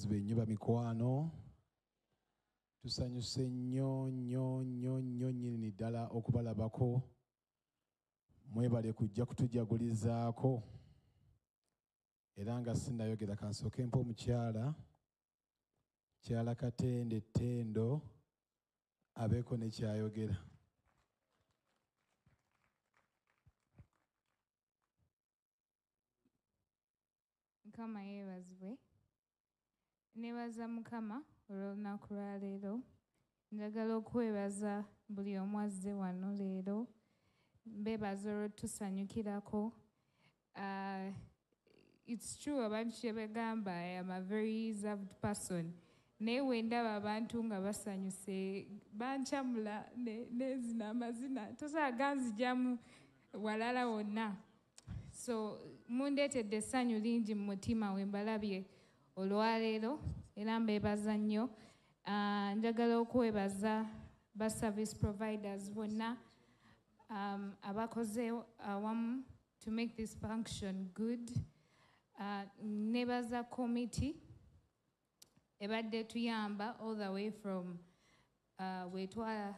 bazibe nnyo bamikwano tusanyuse nnyo nnyo nnyo nnyo nnyini ddala okubalabako. Mwebale kujja kutujagulizaako. Era nga sinnayogera kansooke mpa omukyala kyala katende ttendo abeeko ne kyayogera. Mukama yeebazibwe neebaza mukama olw'olunaku lwa leero. Njagala okwebaza buli omu azze wano leero. Mbeebaza olwetusanyukirako Uh, it's true abantu kye bagamba i am a very reserved person. Naye wendaba abantu nga basanyuse bancamula ne- nezina amazina. Tosobola ganzijamu walala wonna. So mundeetedde essanyu lingi mu mutima we mbalabye olwaleero era mbeebaza nnyo Ah, njagala okwebaza ba service providers bonna um, abakoze awamu to make this function good. Uh, nebaza committee ebadde tuyamba all the way from uh, wetwa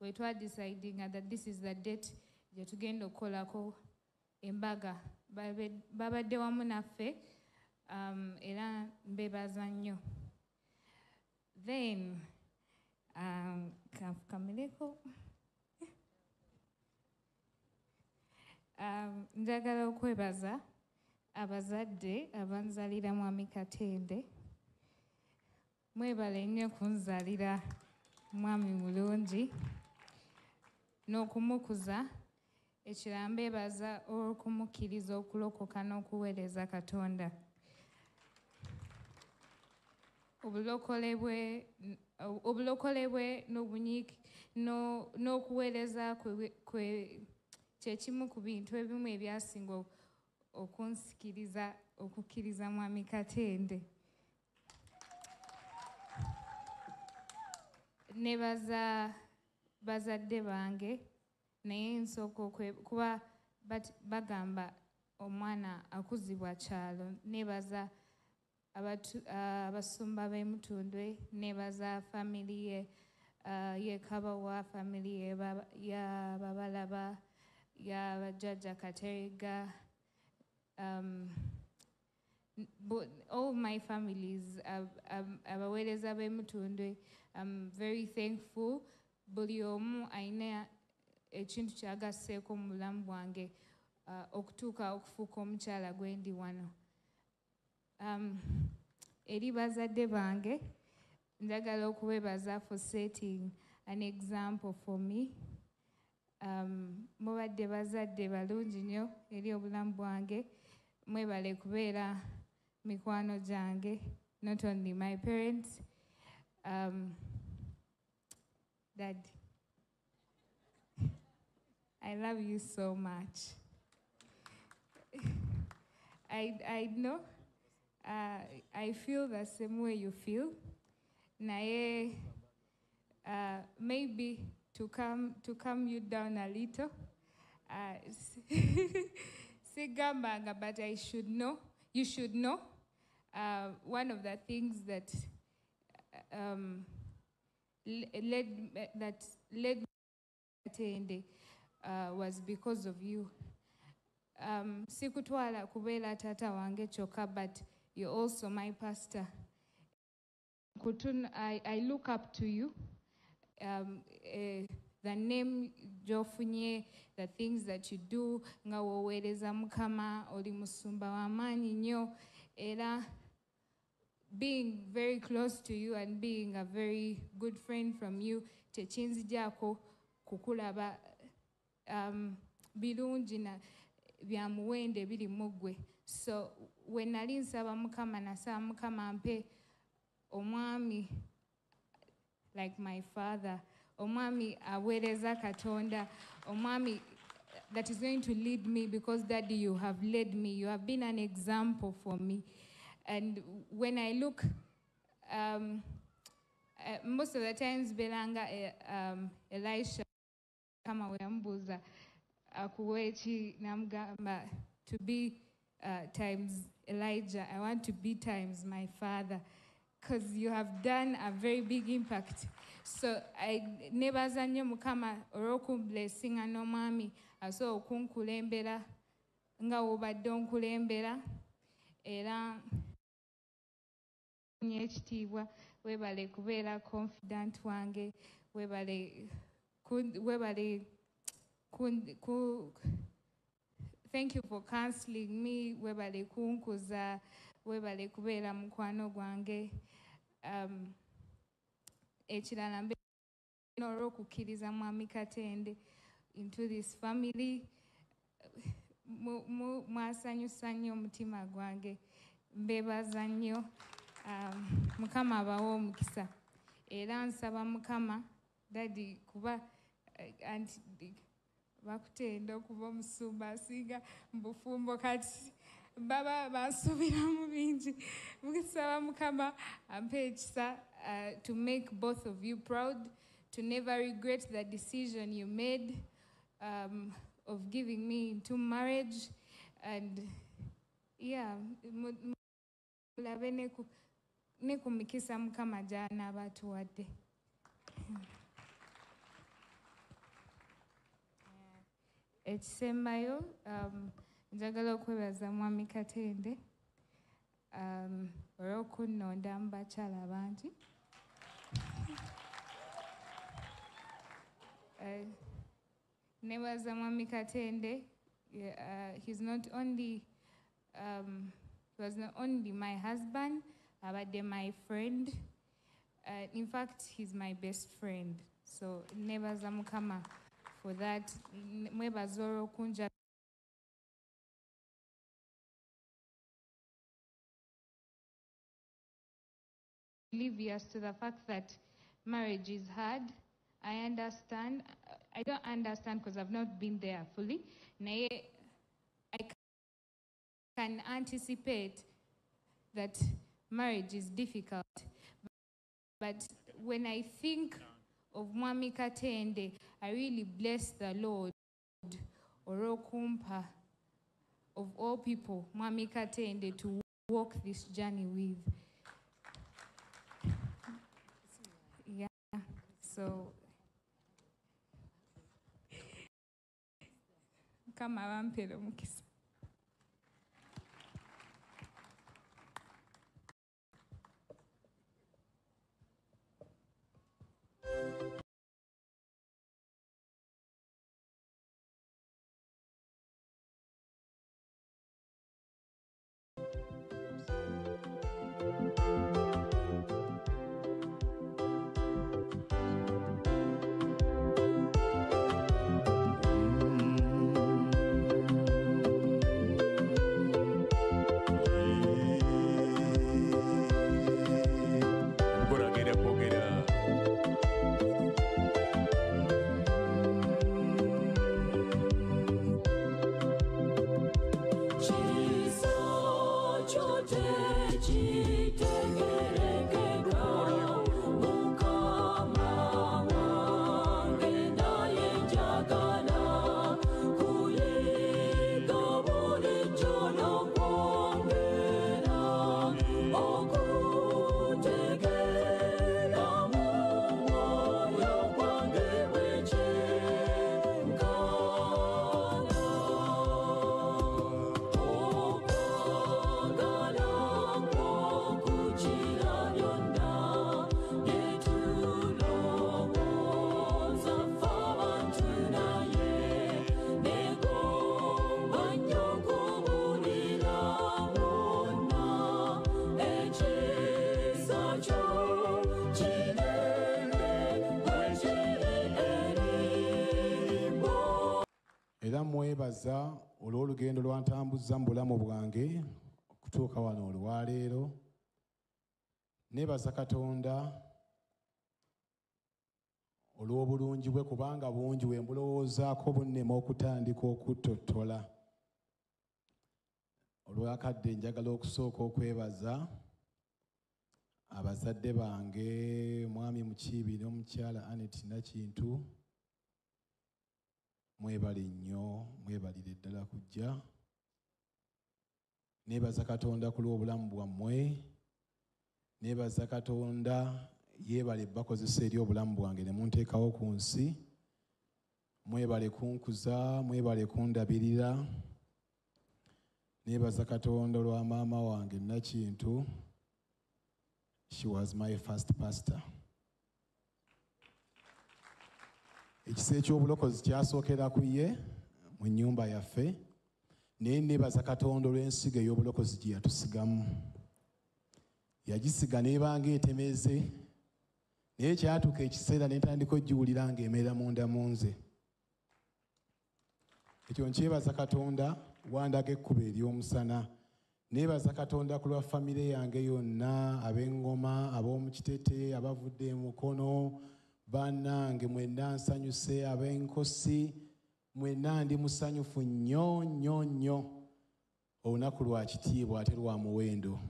wetwa decidinga that this is the date gye tugenda okukolako embaga. Babadde wamu naffe um, era mbebaza nnyo then um, kanfukamireko um, njagala okwebaza abazadde abanzalira mwami katende mwebale nnyo kunzalira mwami mulungi. N'okumukuza ekirala mbeebaza olw'okumukkiriza okulokoka n'okuweereza katonda obulokole bwe n'okuweereza kwe- kyekimu ku bintu ebimu ebyasinga okunsikiriza okukkiriza mwami katende. Nebaza bazadde bange naye nsooka kuba bagamba omwana akuzibwa kyalo. Nebaza abasumba b'emutundwe nebaza famiri ye ah, yekabawa famiri ye Baba- ya babalaba ya bajjajja katerega um, all my families ab- ab- abaweereza b'emutundwe i'm very thankful. Buli omu alina ekintu kyagasseeko mu bulamu bwange uh, okutuuka okufuuka omukyala gwe ndi wano. um, eri bazadde bange njagala okubebaza for setting an example for me. Um, mubadde bazadde balungi nnyo eri obulamu bwange mwebale kubeera mikwano gyange not only my parents. Um, dad i love you so much. I, I know uh, I feel the same way you feel. Naye, uh, maybe to calm, to calm you down a little. Uh, Sigambanga, but I should know, you should know. Uh, one of the things that um, led, that led me uh, was because of you. um, sikutwala kubeera taata wange kyokka but you're also my pastor. Kutun, I, I look up to you. Um, eh, the name gy'ofunye the things that you do nga woweereza mukama oli musumba w'amaanyi era being very close to you and being a very good friend from you tekinzigyako kukulaba um, birungi na bya muwendo biri mu ggwe so we nali nsaba mukama nasaba mukama mpe omwami like my father. Omwami aweereza katonda omwami that is going to lead me because daddy you have led me. You have been an example for me. And when i look um, uh, most of the times belanga uh, um, elisha kama weyamubuuza akuwa eki namugamba to be uh, times elijah i want to be times my father because you have done a very big impact. So I nebaza nnyo Mukama olw'okumblessinga n'omwami asobola okunkulembera nga w'obadde onkulembera era nnyo ekitiibwa weebale kubeera confident wange kun- ku- thank you for counseling me weebale kunkuza weebale kubeera mukwano gwange. Um, ekirala mbe olw'okukkiriza mwami katende into this family mwasanyusa nnyo omutima gwange. Mbeebaza nnyo um, mukama abawe omukisa. Era nsaba mukama dadi kuba eh, anti bakutenda kati baba mukisaba mukama uh, to make both of you proud to never regret the decision you made um, of giving me into marriage. And yeah mu- mu- mulabe ne ku mikisa mukama gy'anaaba atuwadde ekisembayo um, njagala okwebaza mwami katende um, olw'okunnonda mu bakyala bangi Uh, nebaza mwami katende uh, he's not only um, he was not only my husband abadde my friend. Uh, in fact he's my best friend. So nebaza mukama for that oblivious to the fact that marriage is hard. I understand. I don't understand because I've not been there fully. I can anticipate that marriage is difficult. But when I think of Mwami Katende, I really bless the Lord, Orokumpa, of all people, Mami Katende, to walk this journey with. Yeah, so. Kama bampera omukisa mwebaza olw'olugendo lwantambuza mu bulamu bwange okutuuka wano olwaleero. Neebaza katonda olw'obulungi bwe kubanga bungi bwe mbulowoozaako bunnema okutandika okutottola olwakadde njagala okusooka okwebaza abazadde bange mwami mukiibi n'omukyala anet nakintu mwebale nnyo mwebalire ddala kujja. Neebaza katonda ku lw'obulamu bwammwe. Neebaza katonda yeebale bakozesa eri obulamu bwange ne munteekawo ku nsi. Mwebale kunkuza mwebale kundabirira. Neebaza katonda olwa maama wange nakintu she was my first pastor ekisa ekyobulokozi kyasookera ku ye mu nnyumba yaffe naye neebaza katonda olw'ensigo ey'obulokozi gye yatusigamu. Yagisiga neebanga etemeze naye kyatuuka ekiseera netandika ogiwulira ng'emerera munda mu nze. Ekyo nkyebaza katonda wandaga ekkuba ery'omusana. Neebaza katonda ku lwa famire yange yonna ab'eŋŋoma ab'omu kitete abavudde emukono bannange mwenna nsanyuse ab'enkosi mwenna ndi musanyufu nnyo nnyo nnyo. Olunaku lwa kitiibwa ate lwa muwendo.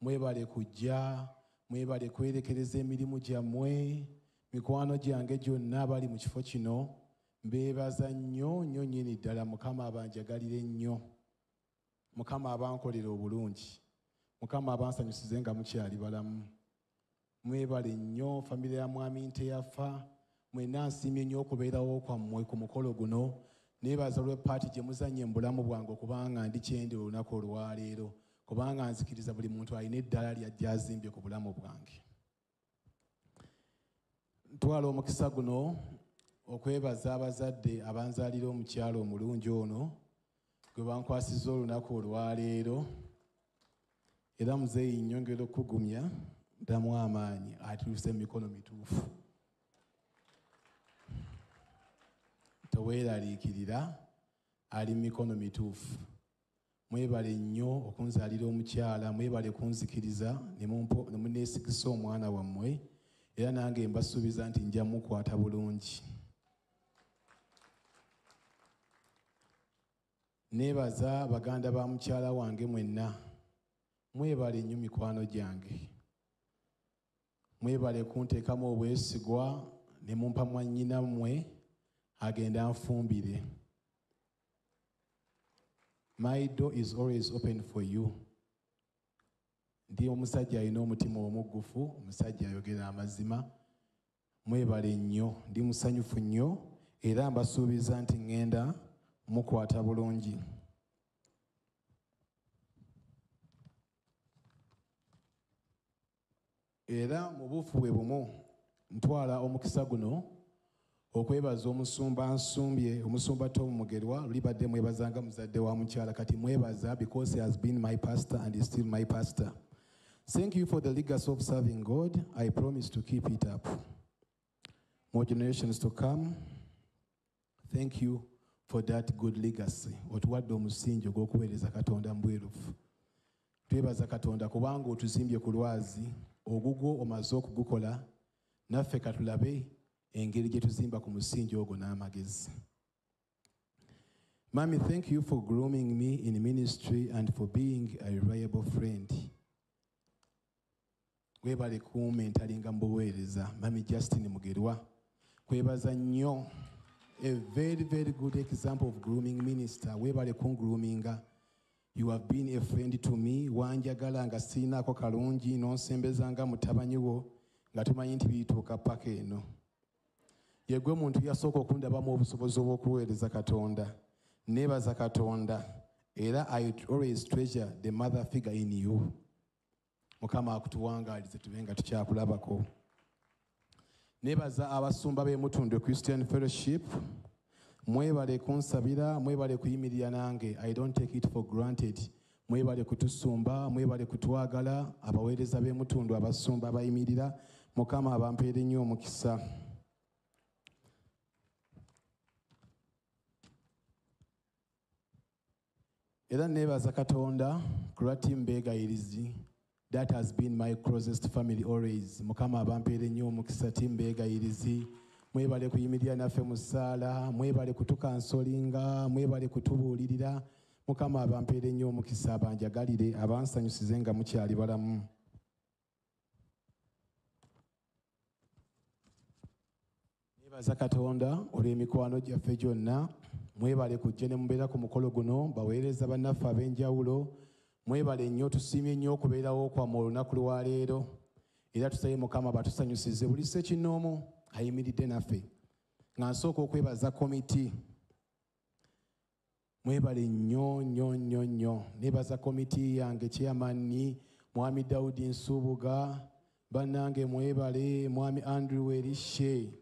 Mwebale kujja mwebale kwerekereza emirimu gyammwe mikwano gyange gyonna abali mu kifo kino mbeebaza nnyo nnyo nnyini ddala mukama abanjagalire nnyo. Mukama abankolera obulungi. Mukama abansanyusize nga mukyali balamu mwebale nnyo famire ya mwami nteyafa mwenna nsiimye nnyo okubeerawo kwammwe ku mukolo guno. Neebaza olw'epaati gye muzanye mu bulamu bwange okubanga ndi kyendi olunaku olwaleero kubanga nzikiriza buli muntu alina eddala lyajja azimbye ku bulamu bwange. Ntwala omukisa guno okwebaza abazadde abanzaalira omukyalo omulungi ono gwe bankwasiza olunaku olwaleero. Era muzeeyi nnyongera okugumya ddamu amaanyi atuuse mu mikono mituufu. Teweeraliikirira ali mu mikono mituufu. Mwebale nnyo okunzaalira omukyala mwebale kunzikiriza ne muneesigisa omwana wammwe era nange mbasuubiza nti nja mukwata bulungi. Neebaza baganda ba mukyala wange mwenna mwebale nnyo mikwano gyange mwebale kunteekamu obwesigwa ne mumpa mwannyinammwe agenda anfumbire my door is always open for you. Ndi omusajja alina omutima omuggufu omusajja ayogera amazima. Mwebale nnyo ndi musanyufu nnyo era mbasuubiza nti ŋŋenda mukwata bulungi era mu buufu bwe bumu ntwala omukisa guno okwebaza omusumba nsumbye omusumba tom mugerwa libadde mwebazanga muzadde wa mukyala. Kati mwebaza because he has been my pastor and is still my pastor. Thank you for the legacy of serving god. I promise to keep it up. More generations to come. Thank you for that good legacy. Otuwadde omusingi ogw'okuweereza katonda mu bwerufu twebaza katonda kubanga otuzimbye ku lwazi ogugwo omaze okugukola naffe katulabe engeri gye tuzimba ku musingi ogwo n'amagezi. Mami thank you for grooming me in ministry and for being a reliable friend. Webale kumentalinga mu buweereza mami justin mugerwa kwebaza nnyo a very very good example of grooming minister. Webale kungroominga you have been a friend to me. Wanjagala nga siinaako kalungi n'onsembeza nga mutabanyi wo nga tumanyi nti biyituuka paka eno. Yegwe muntu yasooka okundabamu obusobozi obw'okuweereza katonda neebaza katonda era i always treasure the mother figure in you. Mukama akutuwangaalize tube nga tukyakulabako. Neebaza abasumba b'emutundu christian fellowship mwebale kunsabira mwebale kuyimirira nange. I don't take it for granted. Mwebale kutusumba mwebale kutwagala. Abaweereza b'emutundu abasumba abayimirira. Mukama abampeere nnyo omukisa. Era neebaza katonda ku lwa tiimu beegayirizi that has been my closest family always. Mukama abampeere nnyo omukisa tiimu beegayirizi mwebale kuyimirira naffe mu ssaala mwebale kutukansolinga mwebale kutubuulirira. Mukama abampeere nnyo omukisa abanjagalire abansanyusize nga mukyali balamu. Neebaza katonda olw'emikwano gyaffe gyonna. Mwebale kujja ne mubeera ku mukolo guno baweereza bannaffe ab'enjawulo. Mwebale nnyo tusiimye nnyo okubeerawo kwammwe olunaku lwaleero era tusabye mukama batusanyusize buli sekinoomu ayimiridde naffe. Nga nsooka okwebaza komiti. Mwebale nnyo nnyo nnyo nnyo. Neebaza komiti yange kyeyamani mwami dawudi nsuubuga bannange mwebale mwami andrew erishe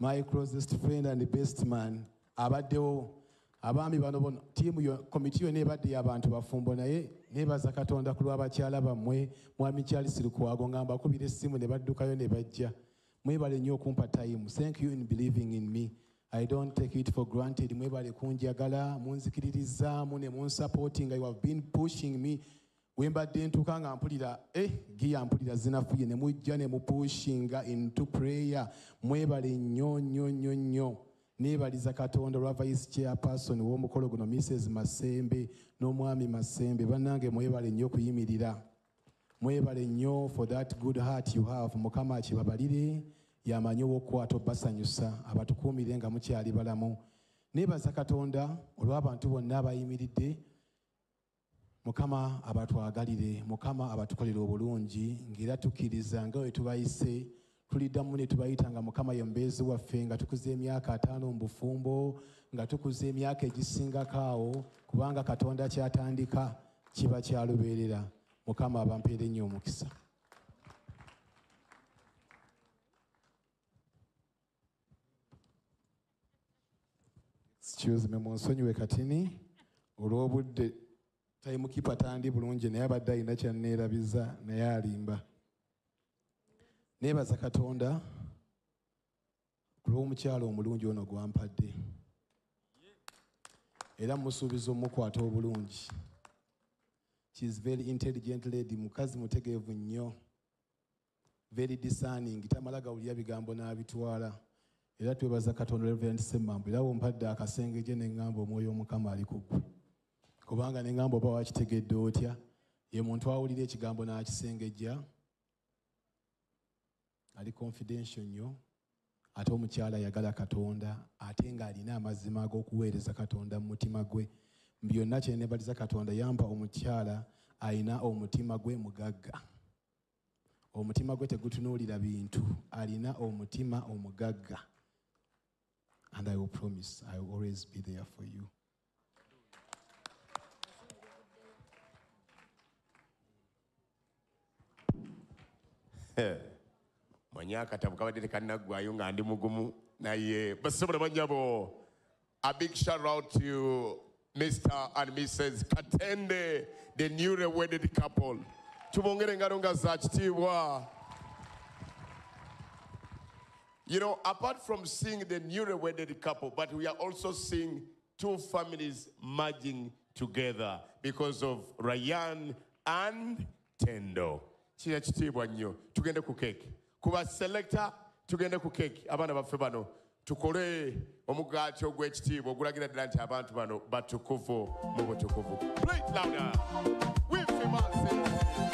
my closest friend and best man. Abaddewo abaami bano bono tiimu komiti yonna ebadde y'abantu bafumbo naye neebaza katonda ku lw'abakyala bammwe. Mwami charles lukwago nga mbakubira essimu ne baddukayo ne bajja mwebale nnyo okumpa time. Thank you in believing in me. I don't take it for granted. Mwebale kunjagala munzikiririzaamu ne munsupporting. You have been pushing me. Bwe mbadde ntuuka nga mpulira eh giya mpulira zinafuye. Ne mujja ne mupushinga into prayer. Mwebale nnyo nnyo nnyo nnyo. Neebaliza katonda olwa vice chairperson w'omukolo guno mrs masembe n'omwami masembe. Bannange mwebale nnyo okuyimirira. Mwebale nnyo for that good heart you have. Mukama akibabalire yamanyi ow'okukwata obbasanyusa abatukuumire nga mukyali balamu. Neebaza katonda olw'abantu bonna abayimiridde mukama abatwagalire mukama abatukolere obulungi ng'era tukkiriza nga bwe tubayise tuliddamu ne tubayita nga mukama ye mubeezi waffe nga tukuza emyaka ataano mu bufumbo nga tukuza emyaka egisingako awo kubanga katonda kyatandika kiba kyalubeerera mukama abampeera ennyo omukisa excuse me munsonyiwe katini olw'obudde tayimukipa tandi bulungi naye abadde alina kyanneerabiza naye alimba. Neebaza katonda ku lw'omukyalo omulungi ono gwampadde. Era musuubiza omukwata obulungi. She is very intelligent lady mukazi mutegeevu nnyo. Very discerning tamala gawulira bigambo n'abitwala era twebaza katonda reverend semambu era bwompadde akasenge gye neŋŋamba omwoyo omukama ali ku ggwe. Kubanga neŋŋamba oba wakitegedde otya? Ye muntu awulira ekigambo n'akisengejja? Ali confidential nnyo? Ate omukyala ayagala katonda ate ng'alina amazima ag'okuweereza katonda mu mutima gwe. Byonna kyenebaliza katonda yampa omukyala alina omutima gwe mugagga. Omutima gwe tegutunuulira bintu alina omutima omugagga and i will promise i will always be there for you. Manye akatabu kabadde tekanaggwayo nga ndi mugumu naye basobola banyabo a big shout out to mr and mrs katende the newly wedded couple. Tubongere engalo nga za kitiibwa You know, apart from seeing the newly wedded couple, but we are also seeing two families merging together because of Ryan and Tendo. Nnyo tugende ku kuba selector tugende ku keke abaana baffe bano tukole omugaati ogw'ekitiibwa ogulagira ddala nti abantu bano batukuvu mu butukuvu Play louder. We famous.